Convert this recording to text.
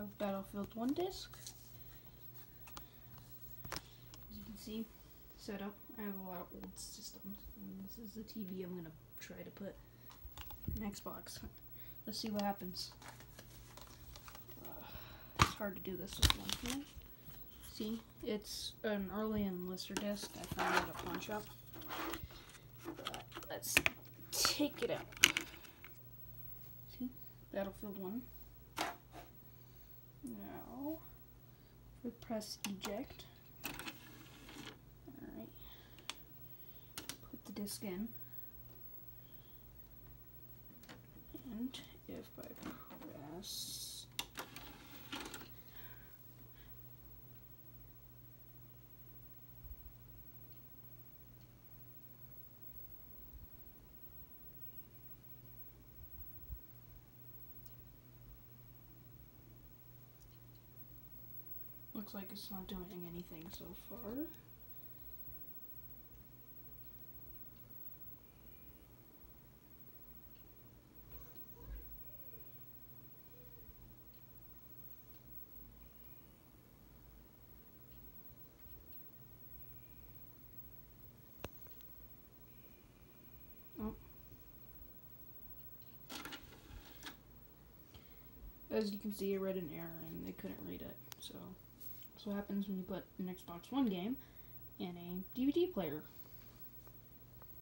have Battlefield 1 disc. As you can see, set up. I have a lot of old systems. And this is the TV I'm going to try to put an Xbox. Let's see what happens. Uh, it's hard to do this with one hand. See, it's an early enlister disc I found at a pawn shop. But let's take it out. See, Battlefield 1. Press eject. Alright. Put the disc in. And if I press Looks like it's not doing anything so far. Oh. As you can see, I read an error and they couldn't read it, so. That's what happens when you put an Xbox One game in a DVD player.